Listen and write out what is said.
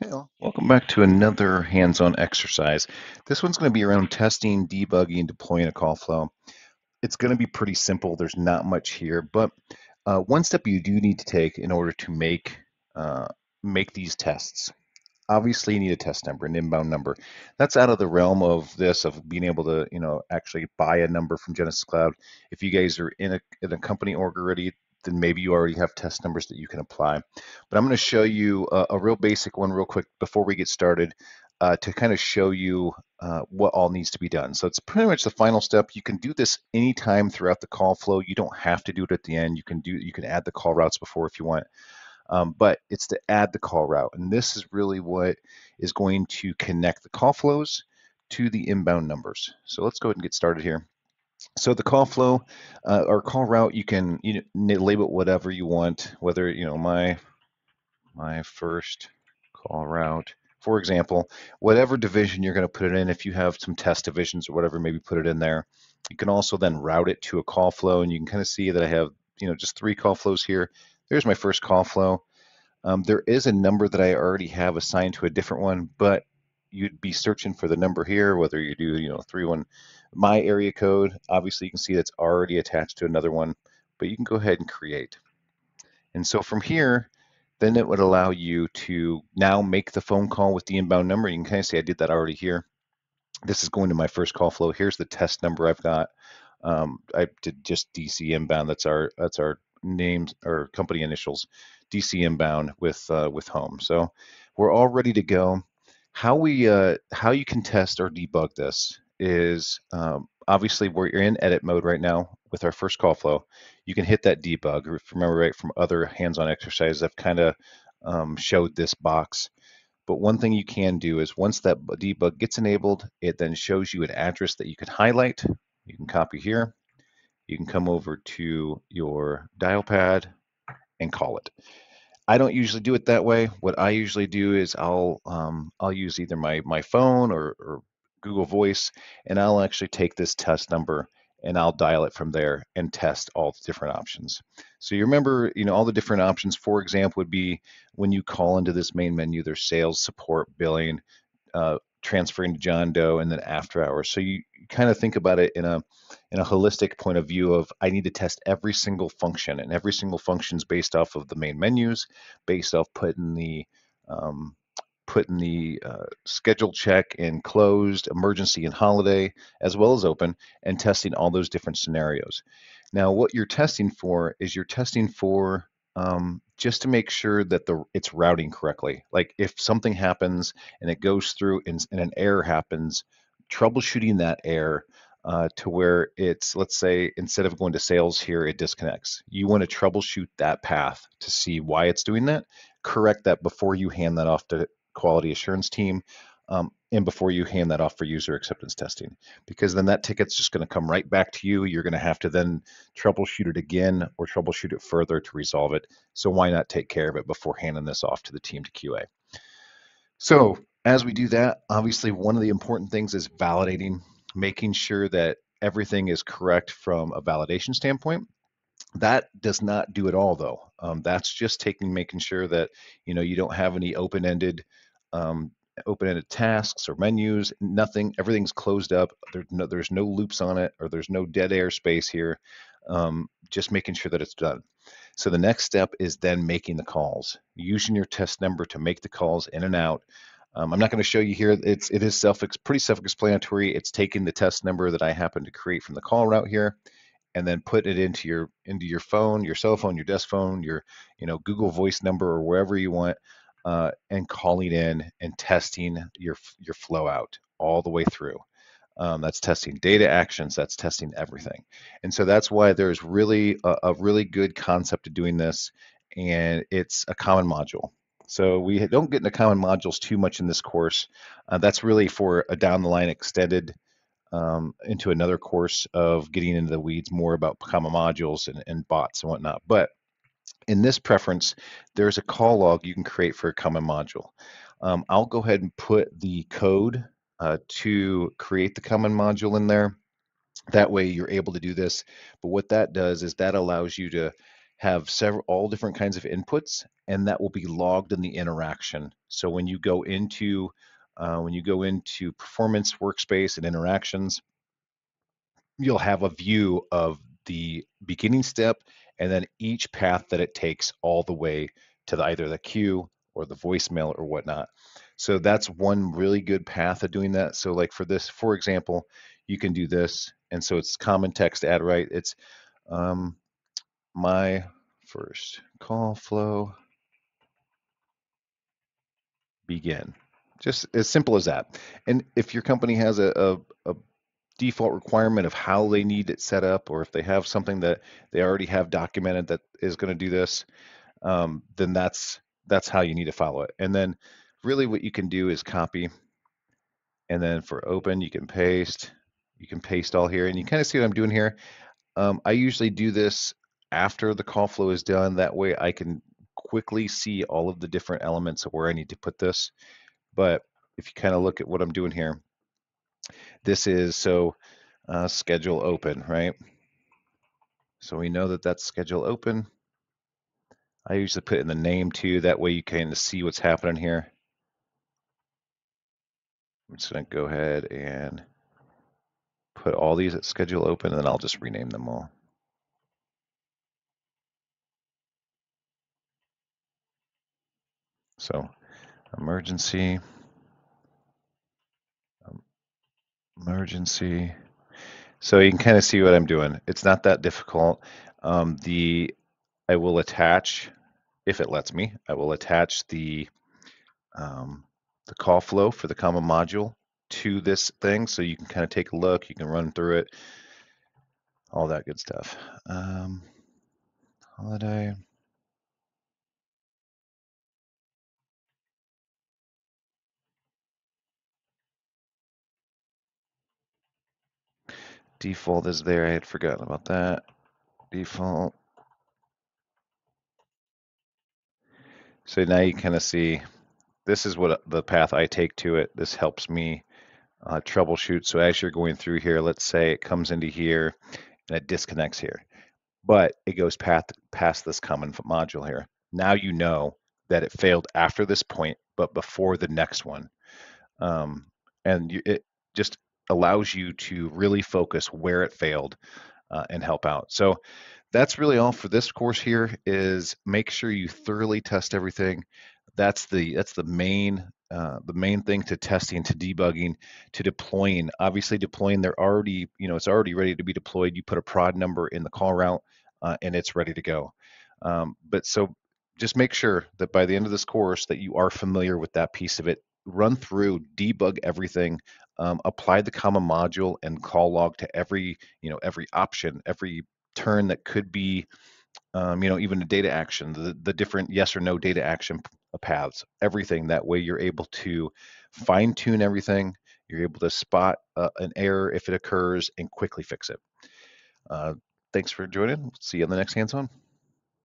Hey, all. welcome back to another hands-on exercise. This one's going to be around testing, debugging, and deploying a call flow. It's going to be pretty simple. There's not much here, but uh, one step you do need to take in order to make uh, make these tests. Obviously, you need a test number, an inbound number. That's out of the realm of this, of being able to, you know, actually buy a number from Genesys Cloud. If you guys are in a, in a company org already, then maybe you already have test numbers that you can apply. But I'm going to show you a, a real basic one real quick before we get started uh, to kind of show you uh, what all needs to be done. So it's pretty much the final step. You can do this anytime throughout the call flow. You don't have to do it at the end. You can do you can add the call routes before if you want um, but it's to add the call route. And this is really what is going to connect the call flows to the inbound numbers. So let's go ahead and get started here. So the call flow uh, or call route, you can you know, label it whatever you want, whether, you know, my, my first call route, for example, whatever division you're going to put it in, if you have some test divisions or whatever, maybe put it in there. You can also then route it to a call flow and you can kind of see that I have, you know, just three call flows here. There's my first call flow. Um, there is a number that I already have assigned to a different one, but you'd be searching for the number here, whether you do, you know, three one, my area code. Obviously, you can see that's already attached to another one, but you can go ahead and create. And so from here, then it would allow you to now make the phone call with the inbound number. You can kind of say I did that already here. This is going to my first call flow. Here's the test number I've got. Um, I did just DC inbound. That's our that's our names or company initials. DC inbound with uh, with home. So we're all ready to go. How we uh, how you can test or debug this is um, obviously we're in edit mode right now with our first call flow. You can hit that debug. Remember right from other hands-on exercises, I've kind of um, showed this box. But one thing you can do is once that debug gets enabled, it then shows you an address that you can highlight. You can copy here. You can come over to your dial pad and call it. I don't usually do it that way. What I usually do is I'll um, I'll use either my my phone or, or Google Voice, and I'll actually take this test number and I'll dial it from there and test all the different options. So you remember, you know, all the different options. For example, would be when you call into this main menu, there's sales, support, billing, uh, transferring to John Doe, and then after hours. So you, kind of think about it in a in a holistic point of view of I need to test every single function, and every single function is based off of the main menus, based off putting the um, putting the uh, schedule check in closed, emergency, and holiday, as well as open, and testing all those different scenarios. Now, what you're testing for is you're testing for um, just to make sure that the it's routing correctly. Like if something happens and it goes through and, and an error happens, troubleshooting that error uh, to where it's let's say instead of going to sales here it disconnects. You want to troubleshoot that path to see why it's doing that. Correct that before you hand that off to quality assurance team. Um, and before you hand that off for user acceptance testing because then that ticket's just going to come right back to you. You're going to have to then troubleshoot it again or troubleshoot it further to resolve it. So why not take care of it before handing this off to the team to qa so as we do that obviously one of the important things is validating making sure that everything is correct from a validation standpoint. That does not do it all though. Um, that's just taking making sure that you know you don't have any open-ended um, open-ended tasks or menus nothing everything's closed up there's no there's no loops on it or there's no dead air space here um, just making sure that it's done so the next step is then making the calls using your test number to make the calls in and out um, I'm not going to show you here. It's it is self pretty self-explanatory. It's taking the test number that I happen to create from the call route here, and then put it into your into your phone, your cell phone, your desk phone, your you know Google Voice number or wherever you want, uh, and calling in and testing your your flow out all the way through. Um, that's testing data actions. That's testing everything, and so that's why there's really a, a really good concept of doing this, and it's a common module. So we don't get into common modules too much in this course. Uh, that's really for a down the line extended um, into another course of getting into the weeds more about common modules and, and bots and whatnot. But in this preference, there's a call log you can create for a common module. Um, I'll go ahead and put the code uh, to create the common module in there. That way you're able to do this. But what that does is that allows you to have several all different kinds of inputs, and that will be logged in the interaction. So when you go into uh, when you go into performance workspace and interactions, you'll have a view of the beginning step and then each path that it takes all the way to the, either the queue or the voicemail or whatnot. So that's one really good path of doing that. So like for this, for example, you can do this. And so it's common text add right. It's um, my first call flow begin. Just as simple as that. And if your company has a, a, a default requirement of how they need it set up, or if they have something that they already have documented that is going to do this, um, then that's that's how you need to follow it. And then really what you can do is copy, and then for open you can paste. You can paste all here, and you kind of see what I'm doing here. Um, I usually do this after the call flow is done. That way I can quickly see all of the different elements of where I need to put this. But if you kind of look at what I'm doing here, this is so uh, schedule open, right? So we know that that's schedule open. I usually put in the name too. That way you can see what's happening here. I'm just going to go ahead and put all these at schedule open and then I'll just rename them all. So emergency, um, emergency. So you can kind of see what I'm doing. It's not that difficult. Um, the I will attach, if it lets me, I will attach the um, the call flow for the common module to this thing so you can kind of take a look, you can run through it, all that good stuff. Um, holiday. Default is there. I had forgotten about that. Default. So now you kind of see this is what the path I take to it. This helps me uh, troubleshoot. So as you're going through here, let's say it comes into here and it disconnects here, but it goes past, past this common module here. Now you know that it failed after this point, but before the next one. Um, and you, it just allows you to really focus where it failed uh, and help out. So that's really all for this course here is make sure you thoroughly test everything. That's the that's the main uh, the main thing to testing, to debugging, to deploying. Obviously, deploying they're already you know it's already ready to be deployed. You put a prod number in the call route uh, and it's ready to go. Um, but so just make sure that by the end of this course that you are familiar with that piece of it run through, debug everything, um, apply the common module and call log to every, you know, every option, every turn that could be, um, you know, even a data action, the, the different yes or no data action paths, everything. That way you're able to fine tune everything. You're able to spot uh, an error if it occurs and quickly fix it. Uh, thanks for joining. See you on the next hands-on.